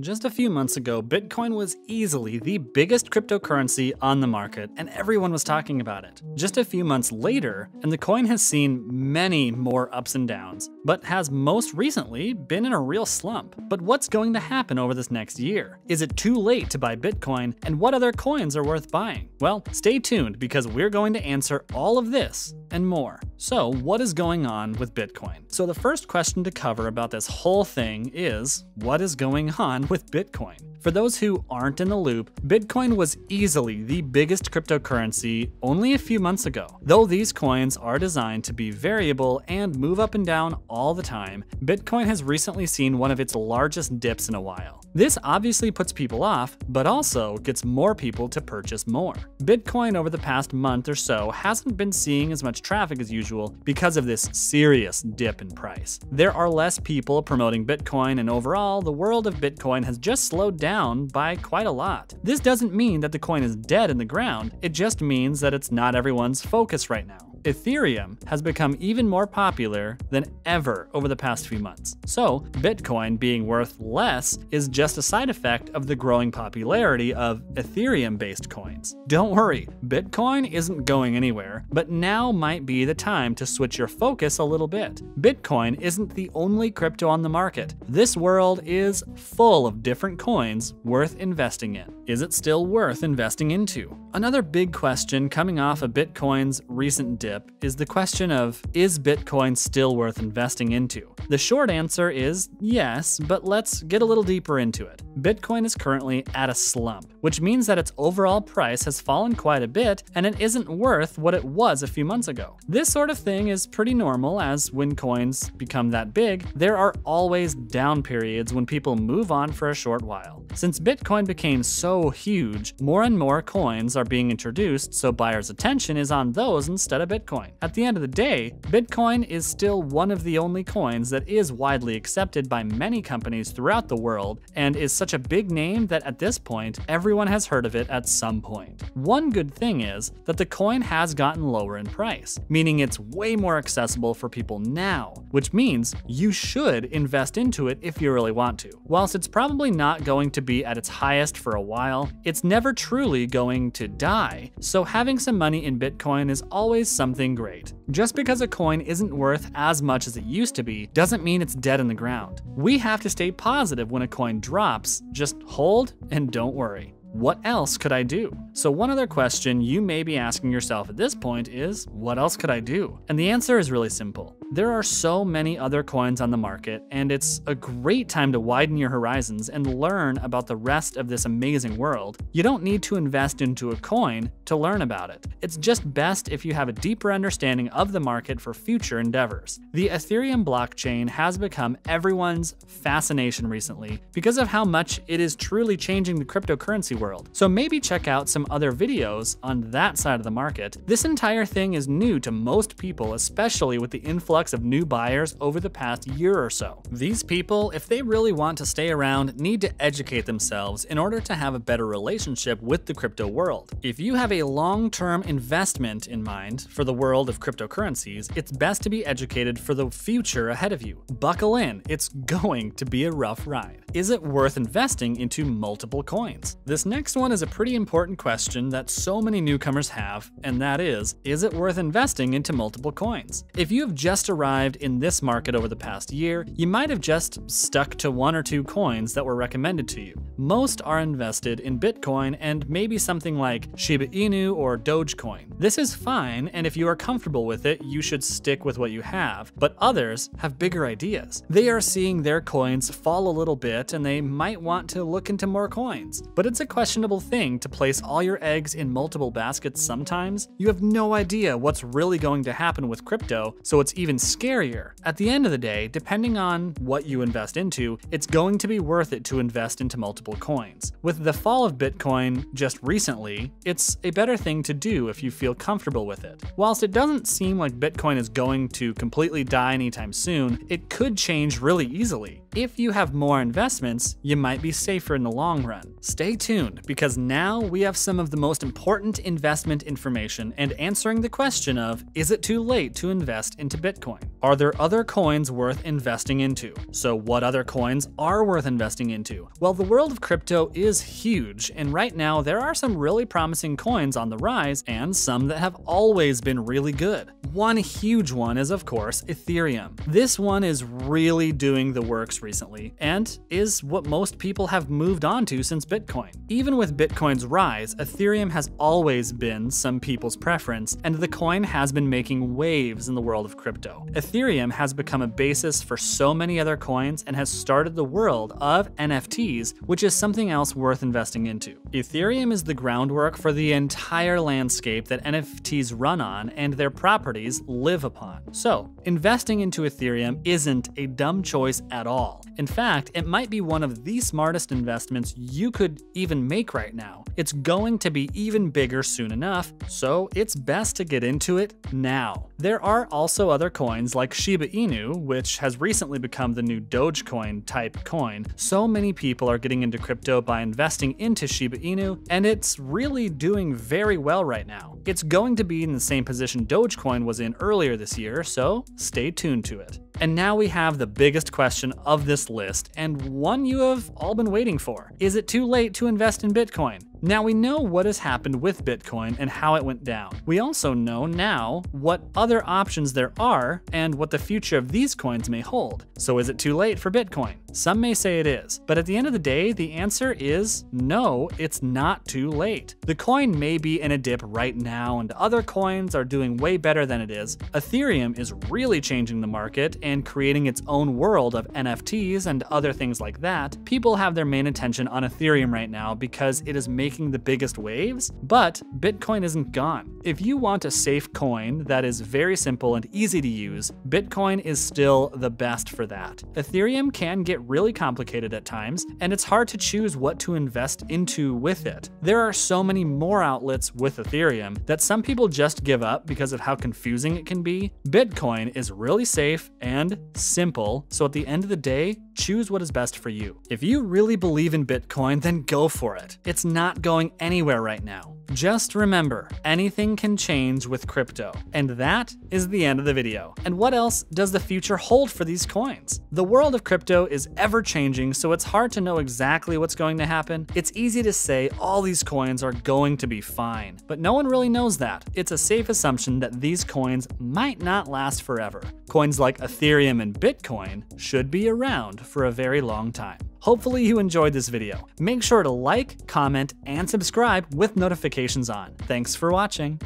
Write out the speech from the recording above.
Just a few months ago, Bitcoin was easily the biggest cryptocurrency on the market, and everyone was talking about it. Just a few months later, and the coin has seen many more ups and downs, but has most recently been in a real slump. But what's going to happen over this next year? Is it too late to buy Bitcoin, and what other coins are worth buying? Well, stay tuned because we're going to answer all of this and more. So, what is going on with Bitcoin? So, the first question to cover about this whole thing is what is going on with Bitcoin? For those who aren't in the loop, Bitcoin was easily the biggest cryptocurrency only a few months ago. Though these coins are designed to be variable and move up and down all the time, Bitcoin has recently seen one of its largest dips in a while. This obviously puts people off, but also gets more people to purchase more. Bitcoin over the past month or so hasn't been seeing as much traffic as usual because of this serious dip in price. There are less people promoting Bitcoin, and overall, the world of Bitcoin has just slowed down down by quite a lot. This doesn't mean that the coin is dead in the ground, it just means that it's not everyone's focus right now. Ethereum has become even more popular than ever over the past few months. So, Bitcoin being worth less is just a side effect of the growing popularity of Ethereum based coins. Don't worry, Bitcoin isn't going anywhere, but now might be the time to switch your focus a little bit. Bitcoin isn't the only crypto on the market. This world is full of different coins worth investing in. Is it still worth investing into? Another big question coming off of Bitcoin's recent dip is the question of is Bitcoin still worth investing into? The short answer is yes, but let's get a little deeper into it. Bitcoin is currently at a slump, which means that its overall price has fallen quite a bit and it isn't worth what it was a few months ago. This sort of thing is pretty normal as when coins become that big, there are always down periods when people move on for a short while. Since Bitcoin became so huge, more and more coins are being introduced, so buyers' attention is on those instead of Bitcoin. At the end of the day, Bitcoin is still one of the only coins that is widely accepted by many companies throughout the world and is such a big name that at this point, everyone has heard of it at some point. One good thing is that the coin has gotten lower in price, meaning it's way more accessible for people now, which means you should invest into it if you really want to. Whilst it's probably not going to be at its highest for a while, while, it's never truly going to die, so having some money in Bitcoin is always something great. Just because a coin isn't worth as much as it used to be doesn't mean it's dead in the ground. We have to stay positive when a coin drops, just hold and don't worry. What else could I do? So, one other question you may be asking yourself at this point is what else could I do? And the answer is really simple. There are so many other coins on the market, and it's a great time to widen your horizons and learn about the rest of this amazing world. You don't need to invest into a coin to learn about it. It's just best if you have a deeper understanding of the market for future endeavors. The Ethereum blockchain has become everyone's fascination recently because of how much it is truly changing the cryptocurrency world. So maybe check out some other videos on that side of the market. This entire thing is new to most people, especially with the influx influx of new buyers over the past year or so. These people, if they really want to stay around, need to educate themselves in order to have a better relationship with the crypto world. If you have a long-term investment in mind for the world of cryptocurrencies, it's best to be educated for the future ahead of you. Buckle in, it's going to be a rough ride. Is it worth investing into multiple coins? This next one is a pretty important question that so many newcomers have, and that is, is it worth investing into multiple coins? If you have just arrived in this market over the past year, you might have just stuck to one or two coins that were recommended to you. Most are invested in Bitcoin and maybe something like Shiba Inu or Dogecoin. This is fine, and if you are comfortable with it, you should stick with what you have, but others have bigger ideas. They are seeing their coins fall a little bit and they might want to look into more coins. But it's a questionable thing to place all your eggs in multiple baskets sometimes. You have no idea what's really going to happen with crypto, so it's even scarier. At the end of the day, depending on what you invest into, it's going to be worth it to invest into multiple coins. With the fall of Bitcoin just recently, it's a better thing to do if you feel comfortable with it. Whilst it doesn't seem like Bitcoin is going to completely die anytime soon, it could change really easily. If you have more investments, you might be safer in the long run. Stay tuned, because now we have some of the most important investment information and answering the question of is it too late to invest into Bitcoin? Are there other coins worth investing into? So, what other coins are worth investing into? Well, the world of crypto is huge, and right now there are some really promising coins on the rise and some that have always been really good. One huge one is, of course, Ethereum. This one is really doing the works recently and is what most people have moved on to since Bitcoin. Even with Bitcoin's rise, Ethereum has always been some people's preference, and the coin has been making waves in the world of crypto. Ethereum has become a basis for so many other coins and has started the world of NFTs, which is something else worth investing into. Ethereum is the groundwork for the entire landscape that NFTs run on and their properties live upon. So, investing into Ethereum isn't a dumb choice at all. In fact, it might be one of the smartest investments you could even make right now. It's going to be even bigger soon enough, so it's best to get into it now. There are also other coins like Shiba Inu, which has recently become the new Dogecoin type coin. So many people are getting into crypto by investing into Shiba Inu, and it's really doing very well right now. It's going to be in the same position Dogecoin was in earlier this year, so stay tuned to it. And now we have the biggest question of this list, and one you have all been waiting for. Is it too late to invest in Bitcoin? Now we know what has happened with Bitcoin and how it went down. We also know now what other options there are and what the future of these coins may hold. So is it too late for Bitcoin? Some may say it is, but at the end of the day, the answer is no, it's not too late. The coin may be in a dip right now and other coins are doing way better than it is. Ethereum is really changing the market and creating its own world of NFTs and other things like that. People have their main attention on Ethereum right now because it is making making the biggest waves, but Bitcoin isn't gone. If you want a safe coin that is very simple and easy to use, Bitcoin is still the best for that. Ethereum can get really complicated at times, and it's hard to choose what to invest into with it. There are so many more outlets with Ethereum that some people just give up because of how confusing it can be. Bitcoin is really safe and simple, so at the end of the day, choose what is best for you. If you really believe in Bitcoin, then go for it. It's going anywhere right now. Just remember, anything can change with crypto. And that is the end of the video. And what else does the future hold for these coins? The world of crypto is ever changing, so it's hard to know exactly what's going to happen. It's easy to say all these coins are going to be fine, but no one really knows that. It's a safe assumption that these coins might not last forever. Coins like Ethereum and Bitcoin should be around for a very long time. Hopefully you enjoyed this video. Make sure to like, comment, and subscribe with notifications on. Thanks for watching.